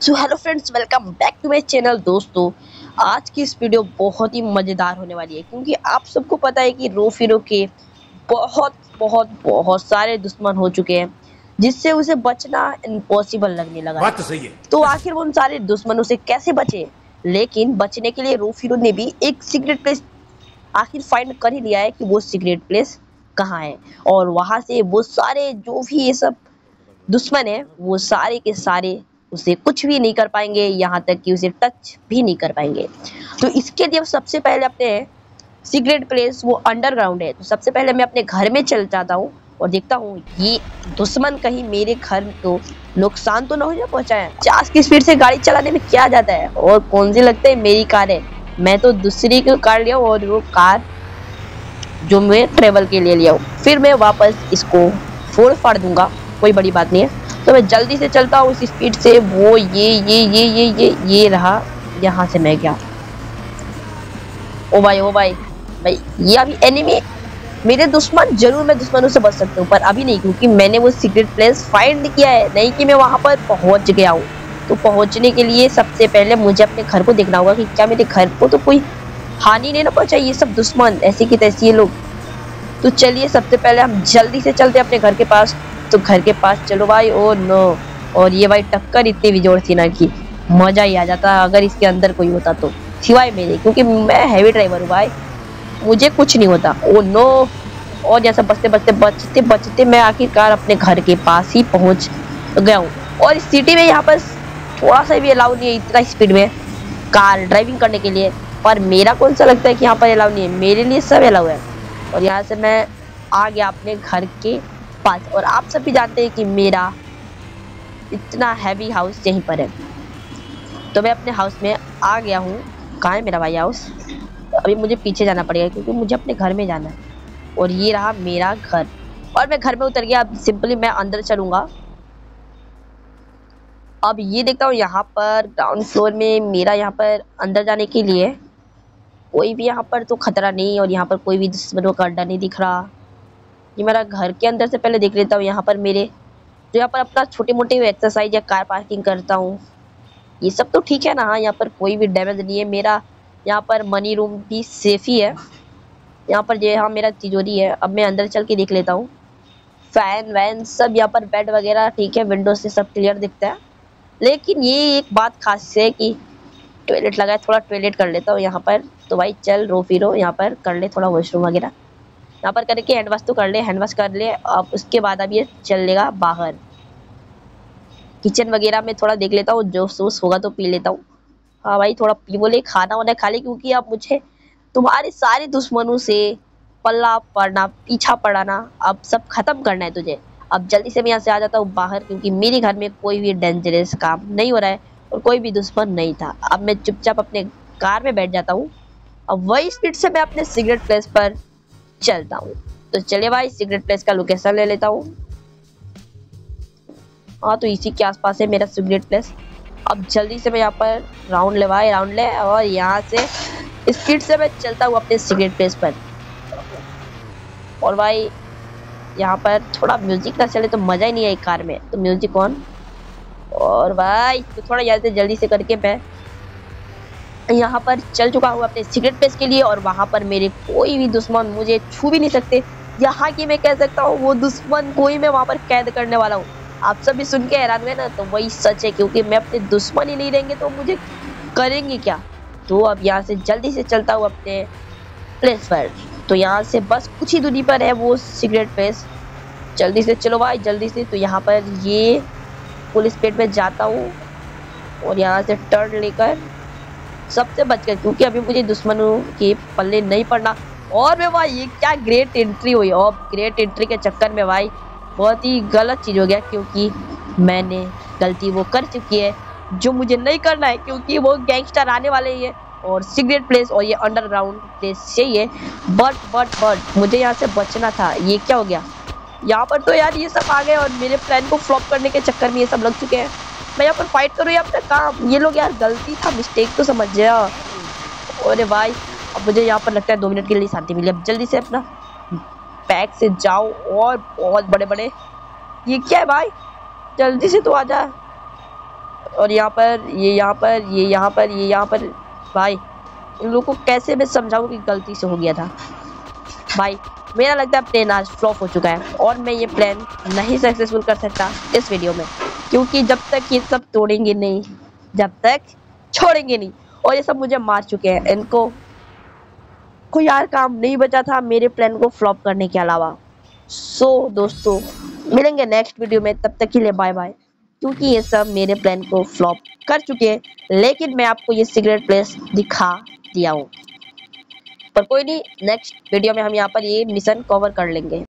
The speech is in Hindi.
So hello friends welcome back to my channel दोस्तों। आज की इस वीडियो बहुत ही मज़ेदार होने वाली है क्योंकि आप सबको पता है कि रोफिरो के बहुत बहुत बहुत सारे दुश्मन हो चुके हैं जिससे उसे बचना इम्पॉसिबल लगने लगा बात तो सही है। तो आखिर वो उन सारे दुश्मनों से कैसे बचे? लेकिन बचने के लिए रोफिरो ने भी एक सीक्रेट प्लेस आखिर फाइंड कर ही लिया है कि वो सीक्रेट प्लेस कहाँ है। और वहाँ से वो सारे जो भी ये सब दुश्मन है वो सारे के सारे उसे कुछ भी नहीं कर पाएँगे, यहाँ तक कि उसे टच भी नहीं कर पाएँगे। तो इसके लिए सबसे पहले अपने सीक्रेट प्लेस वो अंडरग्राउंड है। तो सबसे पहले मैं अपने घर में चल जाता हूँ और देखता हूँ ये दुश्मन कहीं मेरे घर को नुकसान तो ना हो जाए, पहुँचाए। पचास की स्पीड से गाड़ी चलाने में क्या जाता है? और कौन सी लगता है मेरी कार है? मैं तो दूसरी की कार लिया और वो कार जो मैं ट्रेवल के लिए लिया हूँ। फिर मैं वापस इसको फोड़ फाड़ दूँगा। कोई बड़ी बात नहीं है। तो मैं जल्दी से चलता हूँ उस स्पीड से। वो ये ये ये ये ये ये रहा। यहाँ से मैं गया। ओ भाई ओ भाई। भाई, ये अभी एनिमी मेरे दुश्मन, ज़रूर मैं दुश्मनों से बच सकता हूँ, पर अभी नहीं, क्योंकि मैंने वो सीक्रेट प्लेस फाइंड किया है। नहीं कि मैं वहाँ पर पहुँच गया हूँ। तो पहुँचने के लिए सबसे पहले मुझे अपने घर को देखना होगा कि क्या मेरे घर को तो कोई हानि नहीं ना पहुँचा ये सब दुश्मन, ऐसे की तैसी लोग। तो चलिए, सबसे पहले हम जल्दी से चलते अपने घर के पास। तो घर के पास, चलो भाई, ओ नो। और ये भाई टक्कर इतनी बिजोड़ थी ना कि मज़ा ही आ जाता अगर इसके अंदर कोई होता तो। सिवाय मेरे, क्योंकि मैं हैवी ड्राइवर हूँ भाई। मुझे कुछ नहीं होता। Oh no. और जैसा बचते बचते बचते बचते मैं आखिरकार अपने घर के पास ही पहुँच गया हूँ। और सिटी में यहाँ पर थोड़ा सा भी अलाउ नहीं है इतना स्पीड में। कार ड्राइविंग करने के लिए। पर मेरा कौन सा लगता है कि यहाँ पर अलाउ नहीं है? मेरे लिए सब अलाउ है। और यहाँ से मैं आ गया अपने घर के पास और आप सब भी जानते हैं कि मेरा इतना हैवी हाउस यहीं पर है। तो मैं अपने हाउस में आ गया हूँ। कहाँ है मेरा भाई हाउस अभी मुझे पीछे जाना पड़ेगा क्योंकि मुझे अपने घर में जाना है। और ये रहा मेरा घर। और मैं घर में उतर गया। अब सिंपली मैं अंदर चलूँगा। अब ये देखता हूँ यहाँ पर ग्राउंड फ्लोर में मेरा यहाँ पर अंदर जाने के लिए कोई भी यहाँ पर तो खतरा नहीं और यहाँ पर कोई भी दुश्मनों का अड्डा नहीं दिख रहा। ये मेरा घर के अंदर से पहले देख लेता हूँ, यहाँ पर मेरे जो यहाँ पर अपना छोटे मोटे एक्सरसाइज या कार पार्किंग करता हूँ। ये सब तो ठीक है ना हाँ यहाँ पर कोई भी डैमेज नहीं है। मेरा यहाँ पर मनी रूम भी सेफ़ ही है। यहाँ पर जो हाँ मेरा तिजोरी है। अब मैं अंदर चल के देख लेता हूँ। फ़ैन वैन सब यहाँ पर बेड वगैरह ठीक है विंडो से सब क्लियर दिखता है। लेकिन ये एक बात खास है कि टॉयलेट लगा है थोड़ा टॉयलेट कर लेता हूँ यहाँ पर। तो भाई चल रो फिरो यहाँ पर कर ले थोड़ा वॉशरूम वगैरह। यहाँ पर करके हैंड वॉश तो कर ले हैंड वॉश कर ले, अब उसके बाद अब ये चल लेगा बाहर। किचन वगैरह में थोड़ा देख लेता हूँ, जो सोस होगा तो पी लेता हूँ। हाँ भाई, थोड़ा पी, बोले खाना वाना खा ले, क्योंकि अब मुझे तुम्हारे सारे दुश्मनों से पल्ला पड़ना, पीछा पड़ाना, अब सब खत्म करना है तुझे। अब जल्दी से मैं यहाँ से आ जाता हूँ बाहर, क्योंकि मेरे घर में कोई भी डेंजरस काम नहीं हो रहा है और कोई भी दुश्मन नहीं था। अब मैं चुपचाप अपने कार में बैठ जाता हूँ। अब वही स्पीड से मैं अपने सिगरेट प्लेस पर चलता हूँ। तो चलिए भाई सिगरेट प्लेस का लोकेशन ले लेता हूँ। हाँ तो इसी के आसपास है मेरा सिगरेट प्लेस अब जल्दी से मैं यहाँ पर राउंड ले भाई राउंड ले। और यहाँ से स्पीड से मैं चलता हूँ अपने सिगरेट प्लेस पर। और भाई, यहाँ पर थोड़ा म्यूज़िक ना चले तो मज़ा ही नहीं आई कार में। तो म्यूज़िक ऑन और भाई तो थोड़ा जल्दी जल्दी से करके मैं यहाँ पर चल चुका हूँ अपने सीक्रेट प्लेस के लिए और वहाँ पर मेरे कोई भी दुश्मन मुझे छू भी नहीं सकते। यहाँ की मैं कह सकता हूँ, वो दुश्मन कोई मैं वहाँ पर कैद करने वाला हूँ। आप सभी सुन के हैरान हुए ना तो वही सच है, क्योंकि मैं अपने दुश्मन ही नहीं रहेंगे तो मुझे करेंगे क्या? तो अब यहाँ से जल्दी से चलता हूँ अपने प्लेस पर। तो यहाँ से बस कुछ ही दूरी पर है वो सिगरेट प्लेस जल्दी से चलो भाई, जल्दी से। तो यहाँ पर ये पुलिस पेट में जाता हूँ और यहाँ से टर्न लेकर सबसे बचकर, क्योंकि अभी मुझे दुश्मनों के पल्ले नहीं पड़ना। और मैं भाई, ये क्या ग्रेट एंट्री हुई। और ग्रेट एंट्री के चक्कर में भाई, बहुत ही गलत चीज़ हो गया, क्योंकि मैंने गलती वो कर चुकी है, जो मुझे नहीं करना है, क्योंकि वो गैंगस्टर आने वाले ही है। और सिगरेट प्लेस और ये अंडरग्राउंड प्लेस है बट बट बट मुझे यहाँ से बचना था। ये क्या हो गया? यहाँ पर तो यार ये सब आ गए, और मेरे प्लान को फ्लॉप करने के चक्कर में ये सब लग चुके हैं। मैं यहाँ पर फाइट करूँ यहाँ अपना काम। ये लोग यार गलती था मिस्टेक तो समझ गया। अरे भाई, अब मुझे यहाँ पर लगता है दो मिनट के लिए शांति मिली। अब जल्दी से अपना पैक से जाओ और बहुत बड़े बड़े ये क्या है भाई? जल्दी से तो आ जा। और यहाँ पर, ये यहाँ पर, ये यहाँ पर, ये यहाँ पर। भाई, इन लोगों को कैसे मैं समझाऊँ कि गलती से हो गया था? भाई, मेरा लगता है प्लान आज फ्लॉप हो चुका है और मैं ये प्लान नहीं सक्सेसफुल कर सकता इस वीडियो में। क्योंकि जब तक ये सब तोड़ेंगे नहीं जब तक छोड़ेंगे नहीं। और ये सब मुझे मार चुके हैं। इनको कोई यार काम नहीं बचा था मेरे प्लान को फ्लॉप करने के अलावा। सो so, दोस्तों मिलेंगे नेक्स्ट वीडियो में। तब तक के लिए बाय बाय क्योंकि ये सब मेरे प्लान को फ्लॉप कर चुके हैं। लेकिन मैं आपको ये सीक्रेट प्लेस दिखा दिया हूँ। पर कोई नहीं नेक्स्ट वीडियो में हम यहाँ पर ये मिशन कवर कर लेंगे।